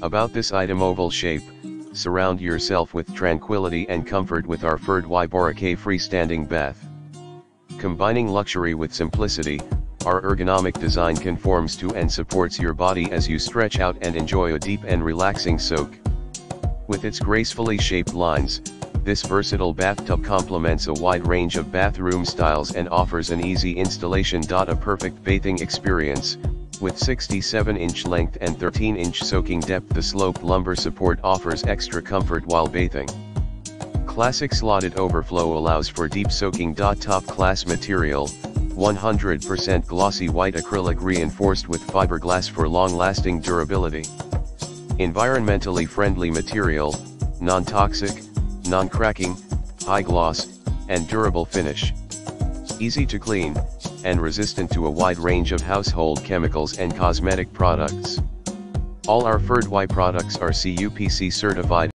About this item oval shape, surround yourself with tranquility and comfort with our Ferd Y Boracay freestanding bath. Combining luxury with simplicity, our ergonomic design conforms to and supports your body as you stretch out and enjoy a deep and relaxing soak. With its gracefully shaped lines, this versatile bathtub complements a wide range of bathroom styles and offers an easy installation. A perfect bathing experience, with 67-inch length and 13-inch soaking depth the slope lumbar support offers extra comfort while bathing. Classic slotted overflow allows for deep soaking. Top class material, 100% glossy white acrylic reinforced with fiberglass for long-lasting durability. Environmentally friendly material, non-toxic, non-cracking, high gloss, and durable finish. Easy to clean, and resistant to a wide range of household chemicals and cosmetic products. All our Ferd Y products are CUPC certified